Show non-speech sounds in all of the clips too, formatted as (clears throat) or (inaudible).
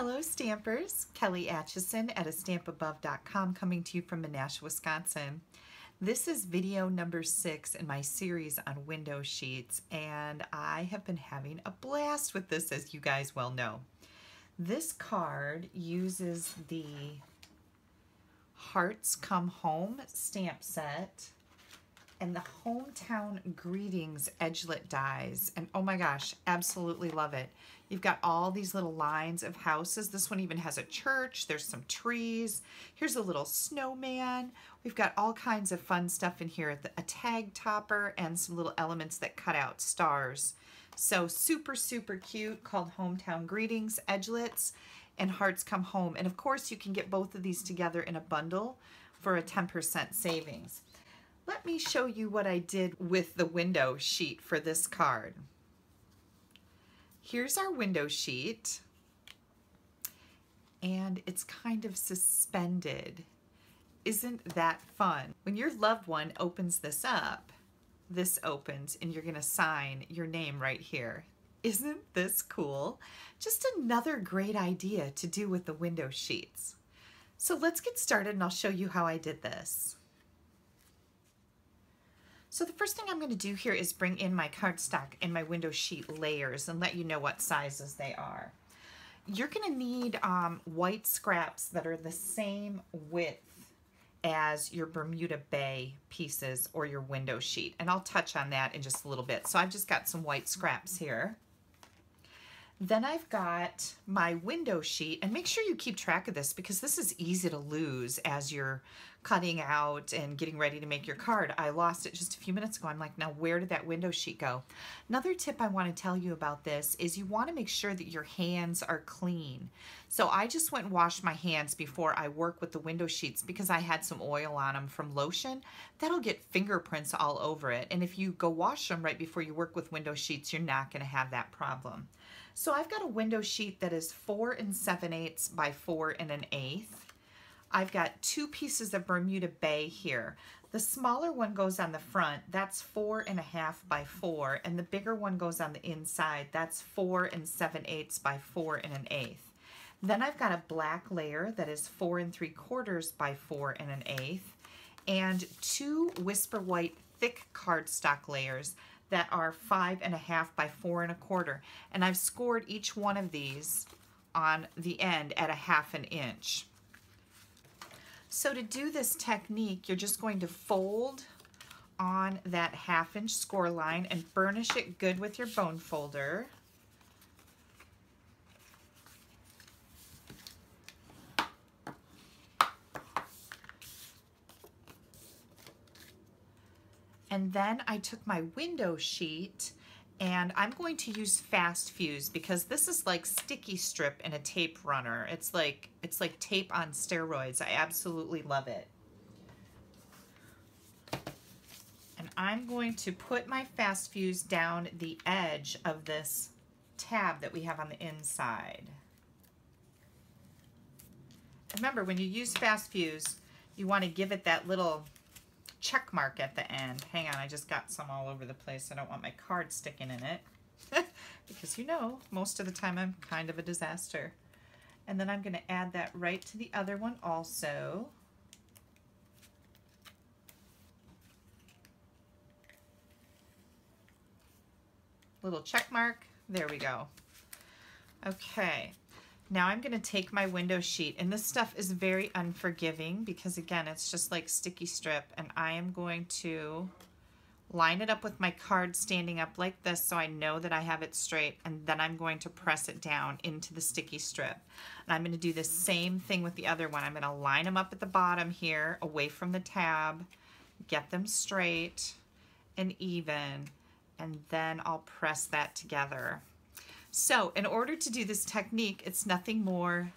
Hello Stampers, Kelly Acheson at astampabove.com coming to you from Menasha, Wisconsin. This is video number six in my series on window sheets and I have been having a blast with this as you guys well know. This card uses the Hearts Come Home stamp set and the Hometown Greetings Edgelit dies. And oh my gosh, absolutely love it. You've got all these little lines of houses. This one even has a church. There's some trees. Here's a little snowman. We've got all kinds of fun stuff in here. A tag topper and some little elements that cut out stars. So super, super cute called Hometown Greetings Edgelits and Hearts Come Home. And of course you can get both of these together in a bundle for a 10% savings. Let me show you what I did with the window sheet for this card. Here's our window sheet and it's kind of suspended. Isn't that fun? When your loved one opens this up, this opens and you're gonna sign your name right here. Isn't this cool? Just another great idea to do with the window sheets. So let's get started and I'll show you how I did this. So the first thing I'm going to do here is bring in my cardstock and my window sheet layers and let you know what sizes they are. You're going to need um, white scraps that are the same width as your Bermuda Bay pieces or your window sheet. And I'll touch on that in just a little bit. So I've just got some white scraps here. Then I've got my window sheet, and make sure you keep track of this because this is easy to lose as you're cutting out and getting ready to make your card. I lost it just a few minutes ago. I'm like, now where did that window sheet go? Another tip I want to tell you about this is you want to make sure that your hands are clean. So I just went and washed my hands before I work with the window sheets because I had some oil on them from lotion. That'll get fingerprints all over it. And if you go wash them right before you work with window sheets, you're not going to have that problem. So I've got a window sheet that is four and seven eighths by four and an eighth. I've got two pieces of Bermuda Bay here. The smaller one goes on the front, that's four and a half by four, and the bigger one goes on the inside, that's four and seven eighths by four and an eighth. Then I've got a black layer that is four and three quarters by four and an eighth, and two Whisper White thick cardstock layers that are five and a half by four and a quarter. And I've scored each one of these on the end at a half an inch. So to do this technique, you're just going to fold on that half inch score line and burnish it good with your bone folder. And then I took my window sheet and I'm going to use fast fuse because this is like sticky strip in a tape runner. It's like it's like tape on steroids. I absolutely love it. And I'm going to put my fast fuse down the edge of this tab that we have on the inside. Remember, when you use fast fuse, you want to give it that little check mark at the end. Hang on, I just got some all over the place. I don't want my card sticking in it. (laughs) because you know, most of the time I'm kind of a disaster. And then I'm going to add that right to the other one also. Little check mark. There we go. Okay, now I'm going to take my window sheet, and this stuff is very unforgiving because, again, it's just like sticky strip, and I am going to line it up with my card standing up like this so I know that I have it straight, and then I'm going to press it down into the sticky strip. And I'm going to do the same thing with the other one. I'm going to line them up at the bottom here, away from the tab, get them straight and even, and then I'll press that together. So in order to do this technique, it's nothing more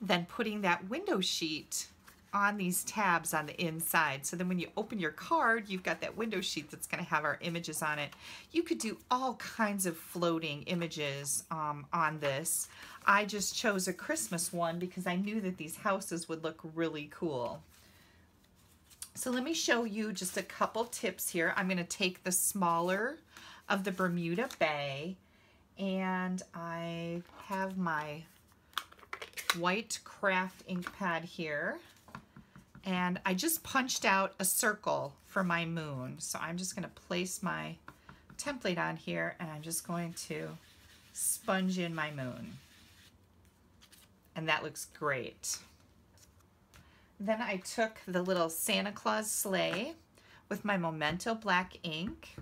than putting that window sheet on these tabs on the inside. So then when you open your card, you've got that window sheet that's gonna have our images on it. You could do all kinds of floating images um, on this. I just chose a Christmas one because I knew that these houses would look really cool. So let me show you just a couple tips here. I'm gonna take the smaller of the Bermuda Bay and I have my white craft ink pad here. And I just punched out a circle for my moon. So I'm just going to place my template on here and I'm just going to sponge in my moon. And that looks great. Then I took the little Santa Claus sleigh with my Memento black ink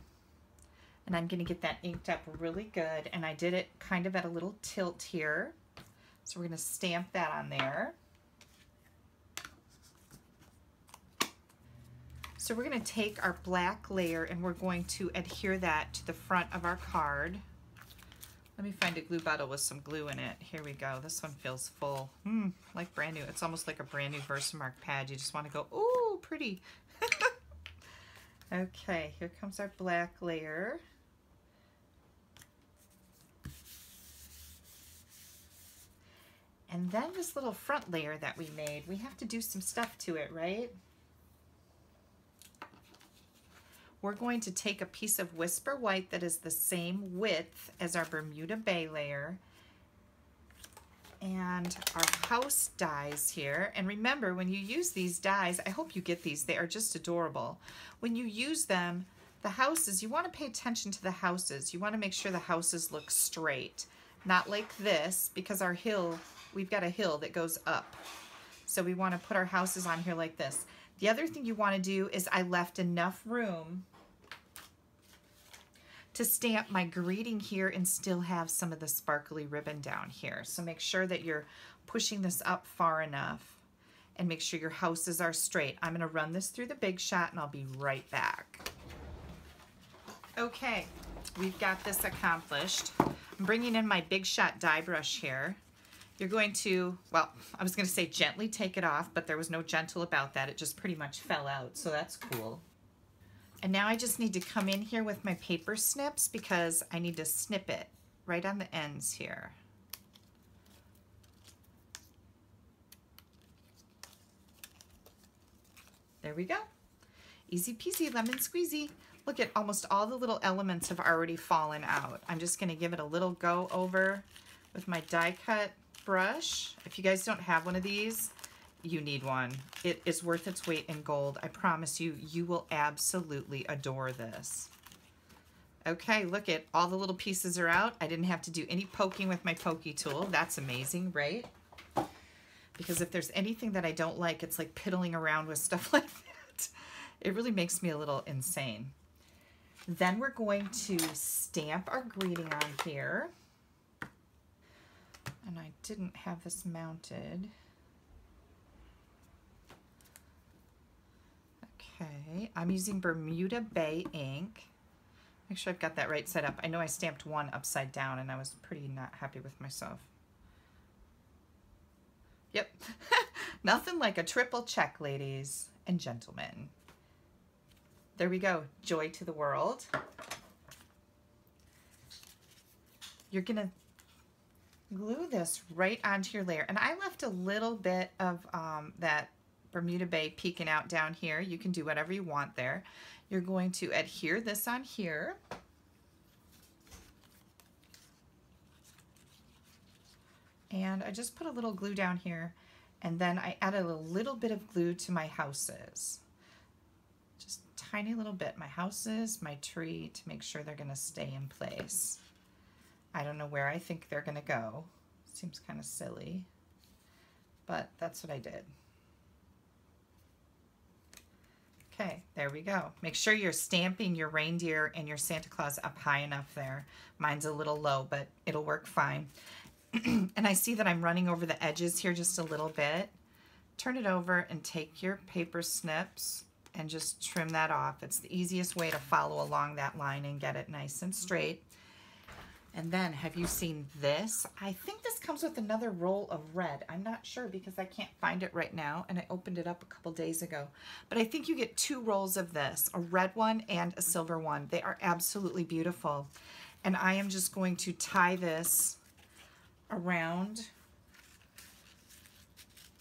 and I'm going to get that inked up really good and I did it kind of at a little tilt here. So we're going to stamp that on there. So we're going to take our black layer and we're going to adhere that to the front of our card. Let me find a glue bottle with some glue in it. Here we go. This one feels full. Hmm, like brand new. It's almost like a brand new Versamark pad. You just want to go, ooh, pretty. (laughs) okay, here comes our black layer. Then this little front layer that we made, we have to do some stuff to it, right? we're going to take a piece of Whisper White that is the same width as our Bermuda Bay layer and our house dies here. And remember, when you use these dies, I hope you get these. They are just adorable. When you use them, the houses, you want to pay attention to the houses. You want to make sure the houses look straight, not like this, because our hill, we've got a hill that goes up. So we want to put our houses on here like this. The other thing you want to do is I left enough room to stamp my greeting here and still have some of the sparkly ribbon down here. So make sure that you're pushing this up far enough and make sure your houses are straight. I'm gonna run this through the Big Shot and I'll be right back. Okay, we've got this accomplished. I'm bringing in my Big Shot die brush here. You're going to, well, I was gonna say gently take it off, but there was no gentle about that. It just pretty much fell out, so that's cool. And now I just need to come in here with my paper snips because I need to snip it right on the ends here. There we go. Easy peasy, lemon squeezy. Look at almost all the little elements have already fallen out. I'm just gonna give it a little go over with my die cut brush. If you guys don't have one of these, you need one. It is worth its weight in gold. I promise you, you will absolutely adore this. Okay, look at all the little pieces are out. I didn't have to do any poking with my pokey tool. That's amazing, right? Because if there's anything that I don't like, it's like piddling around with stuff (laughs) like that. It really makes me a little insane. Then we're going to stamp our greeting on here. And I didn't have this mounted. Okay, I'm using Bermuda Bay ink. Make sure I've got that right set up. I know I stamped one upside down and I was pretty not happy with myself. Yep, (laughs) nothing like a triple check, ladies and gentlemen. There we go, joy to the world. You're gonna glue this right onto your layer. And I left a little bit of um, that Bermuda Bay peeking out down here. You can do whatever you want there. You're going to adhere this on here. And I just put a little glue down here and then I added a little bit of glue to my houses. Tiny little bit. My houses, my tree to make sure they're gonna stay in place. I don't know where I think they're gonna go. Seems kind of silly, but that's what I did. Okay, there we go. Make sure you're stamping your reindeer and your Santa Claus up high enough there. Mine's a little low, but it'll work fine. (clears throat) and I see that I'm running over the edges here just a little bit. Turn it over and take your paper snips and just trim that off. It's the easiest way to follow along that line and get it nice and straight. And then have you seen this? I think this comes with another roll of red. I'm not sure because I can't find it right now and I opened it up a couple days ago. But I think you get two rolls of this, a red one and a silver one. They are absolutely beautiful. And I am just going to tie this around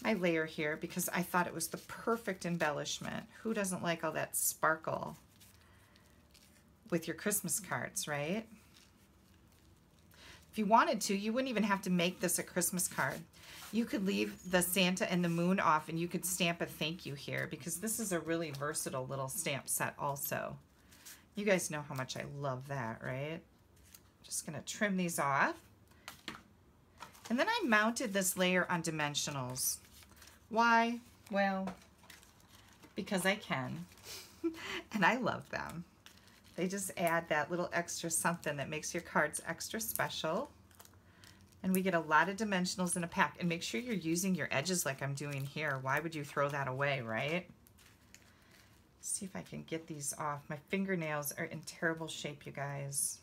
my layer here because I thought it was the perfect embellishment. Who doesn't like all that sparkle with your Christmas cards, right? If you wanted to, you wouldn't even have to make this a Christmas card. You could leave the Santa and the moon off and you could stamp a thank you here because this is a really versatile little stamp set also. You guys know how much I love that, right? Just gonna trim these off. And then I mounted this layer on dimensionals. Why? Well, because I can. (laughs) and I love them. They just add that little extra something that makes your cards extra special. And we get a lot of dimensionals in a pack. And make sure you're using your edges like I'm doing here. Why would you throw that away, right? See if I can get these off. My fingernails are in terrible shape, you guys.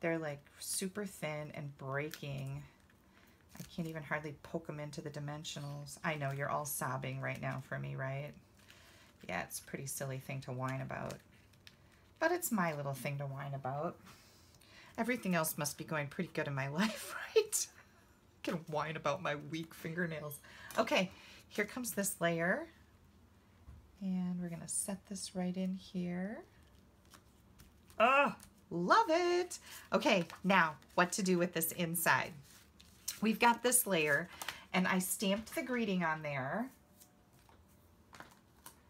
They're like super thin and breaking. I can't even hardly poke them into the dimensionals. I know you're all sobbing right now for me, right? Yeah, it's a pretty silly thing to whine about. But it's my little thing to whine about. Everything else must be going pretty good in my (laughs) life, right? I can whine about my weak fingernails. Okay, here comes this layer. And we're going to set this right in here. Oh, love it. Okay, now what to do with this inside. We've got this layer and I stamped the greeting on there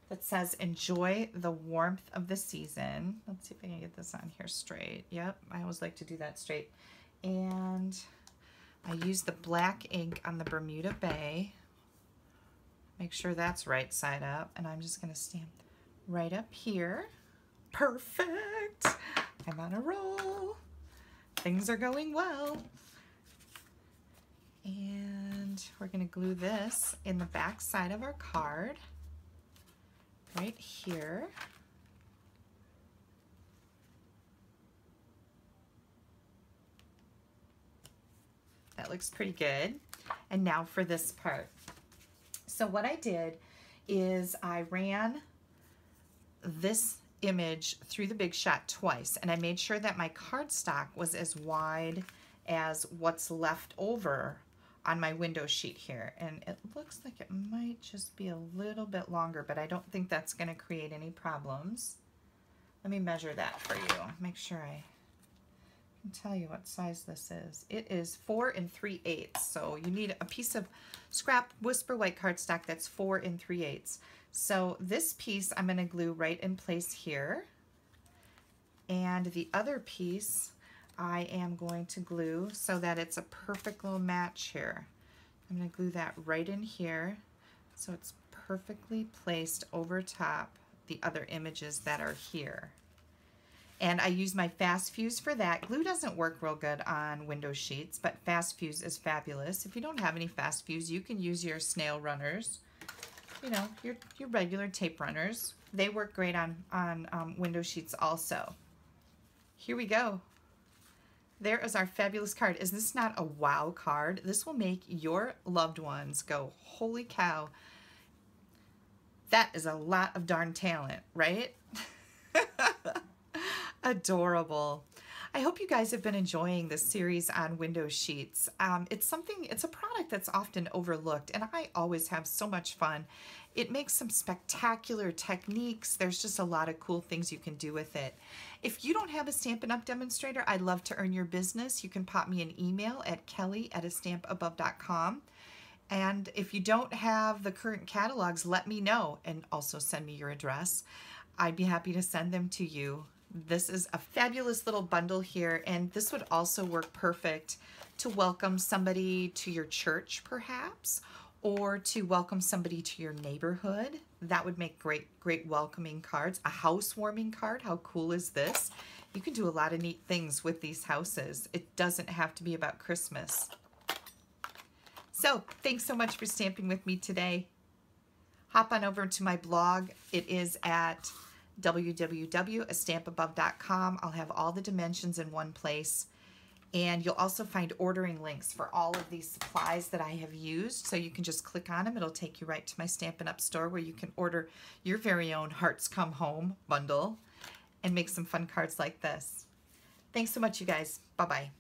that says enjoy the warmth of the season. Let's see if I can get this on here straight. Yep, I always like to do that straight. And I use the black ink on the Bermuda Bay. Make sure that's right side up. And I'm just to stamp right up here. Perfect. I'm on a roll. Things are going well. And we're going to glue this in the back side of our card right here. That looks pretty good. And now for this part. So what I did is I ran this image through the Big Shot twice and I made sure that my cardstock was as wide as what's left over on my window sheet here. And it looks like it might just be a little bit longer, but I don't think that's going to create any problems. Let me measure that for you. Make sure I can tell you what size this is. It is four and three eighths. So you need a piece of scrap Whisper White cardstock that's four and three eighths. So this piece I'm going to glue right in place here. And the other piece I am going to glue so that it's a perfect little match here. I'm going to glue that right in here so it's perfectly placed over top the other images that are here. And I use my Fast Fuse for that. Glue doesn't work real good on window sheets, but Fast Fuse is fabulous. If you don't have any Fast Fuse, you can use your snail runners, you know, your, your regular tape runners. They work great on, on um, window sheets also. Here we go. There is our fabulous card. Is this not a wow card? This will make your loved ones go, holy cow. That is a lot of darn talent, right? (laughs) Adorable. I hope you guys have been enjoying this series on window sheets. Um, it's something, it's a product that's often overlooked and I always have so much fun. It makes some spectacular techniques. There's just a lot of cool things you can do with it. If you don't have a Stampin' Up! demonstrator, I'd love to earn your business. You can pop me an email at kelly at a. And if you don't have the current catalogs, let me know and also send me your address. I'd be happy to send them to you. This is a fabulous little bundle here, and this would also work perfect to welcome somebody to your church, perhaps, or to welcome somebody to your neighborhood. That would make great, great welcoming cards. A housewarming card, how cool is this? You can do a lot of neat things with these houses. It doesn't have to be about Christmas. So thanks so much for stamping with me today. Hop on over to my blog. It is at www.astampabove.com. I'll have all the dimensions in one place. And you'll also find ordering links for all of these supplies that I have used. So you can just click on them. It'll take you right to my Stampin' Up! store where you can order your very own Hearts Come Home bundle and make some fun cards like this. Thanks so much, you guys. Bye-bye.